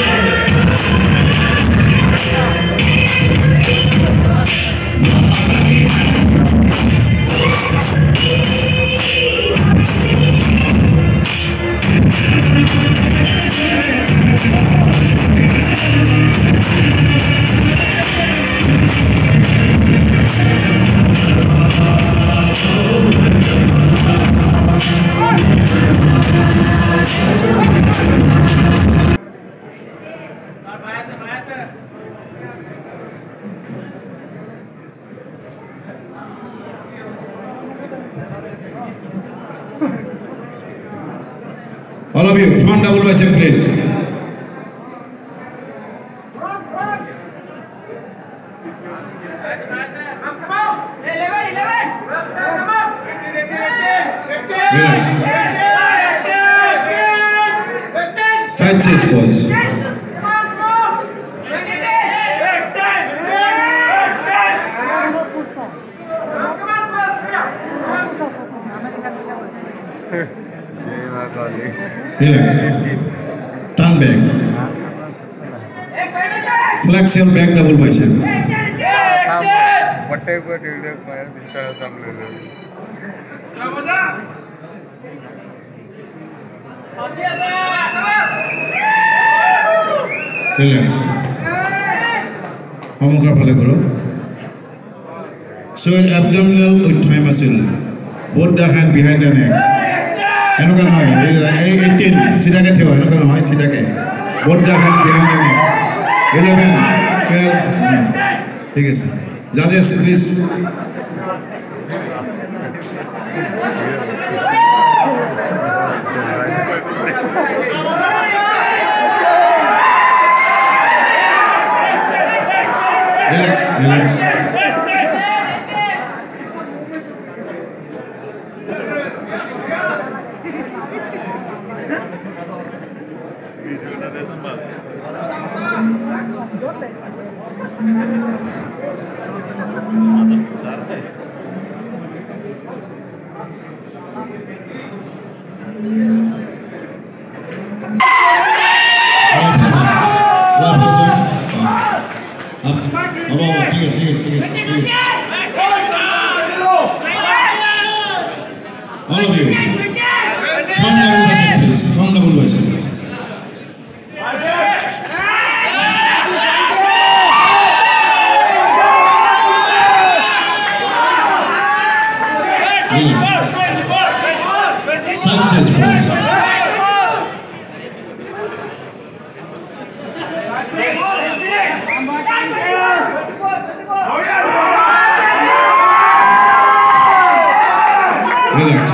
Thank you. All of you, front double bicep, please. Relax. Sanchez pose. relax. Turn back. Flex your back double bicep. সমুখৰ ফালে কৰক চ' এবডমিনেল with time আছিল বহুত the hand behind the neck এনেকুৱা নহয় এই এইটিন চিধাকে থিয় এনেকুৱা নহয় চিধাকে behind the neck. Eleven twelve ঠিক আছে জাজেছ please relax relax All of you, from double bicep, please. From double bicep. Relax. Sanchez pose. Relax.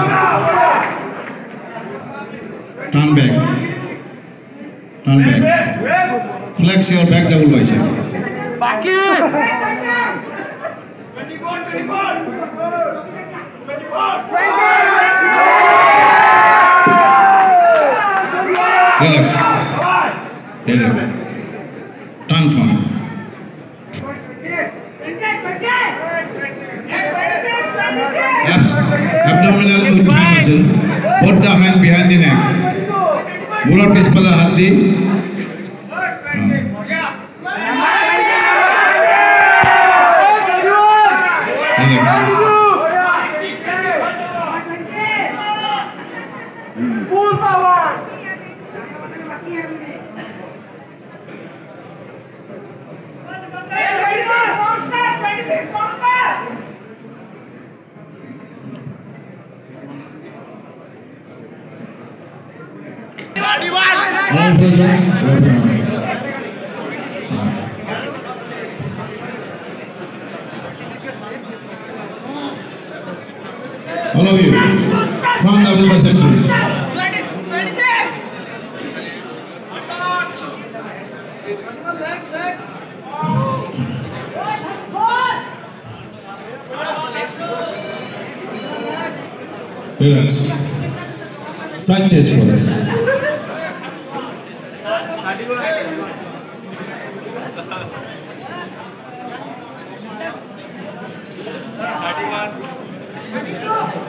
Turn back. Turn back. Flex your back double bicep. Relax. Relax. Turn from. Abs abdominal urging muscle. Put the hand behind the neck. Mula pispala handi. Relax. All of you, from the Abdul Bashir, please. Relax. Sanchez, por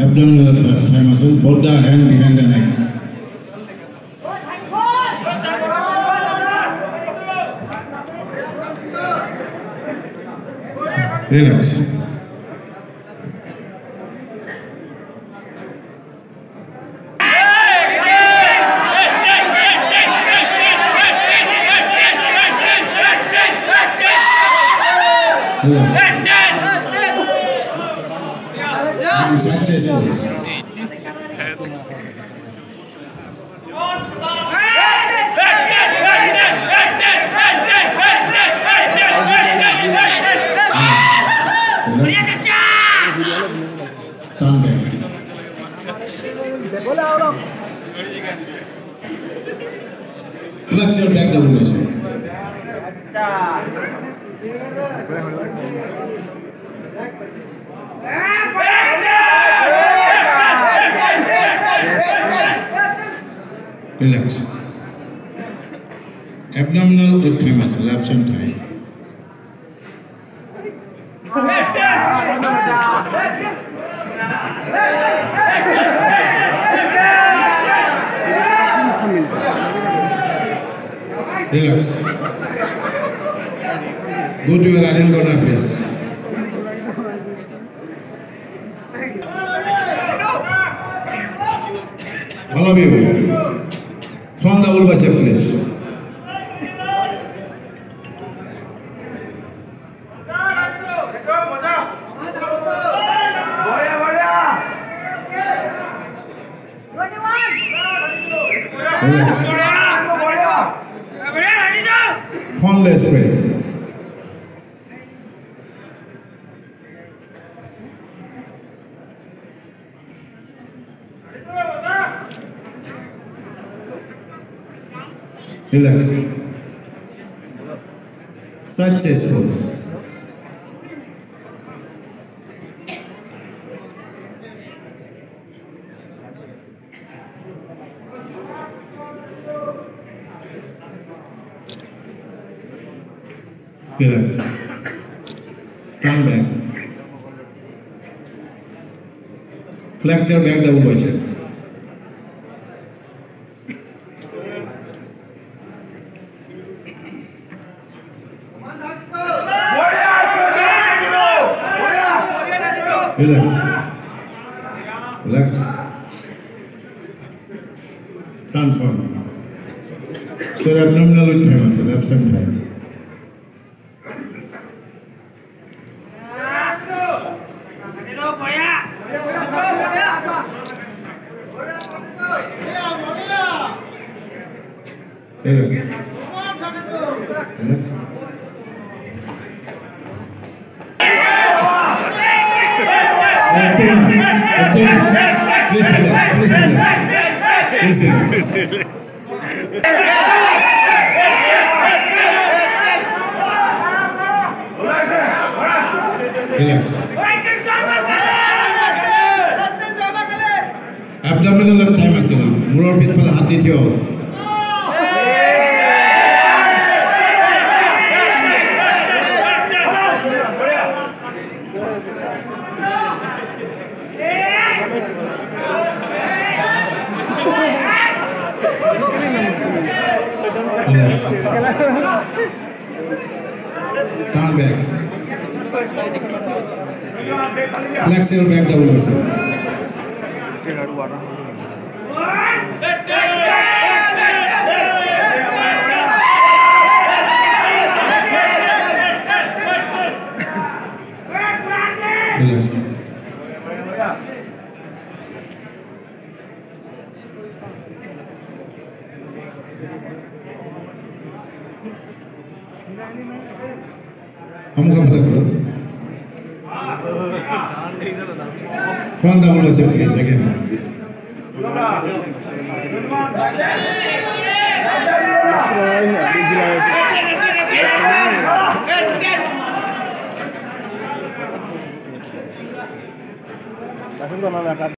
Abdominal with thigh muscle. Both the hand behind the neck. Relax. Relax. Hands at chest pose. Relax. Turn back. Flex your back double bicep. Relax. Abdominal with muscle, left and thigh. Relax. Go to your iron corner, please. All of you, Sonda Ulva Şefkiniz. Phone less. Relax. Pose. Relax. Come back. Flex your back double bicep. Relax. Relax. Transform. Sir, abdominal with thymus, left side thymus. Relax. And thank you. Listen. thank you. Listen up. Listen up. Listen Listen. Listen, listen. Relax. Abdominal of thymus, Murar Pispala Hadnityo. Turn back. Flex your back double bicep. Relax. Juan Dabulo se fija, que.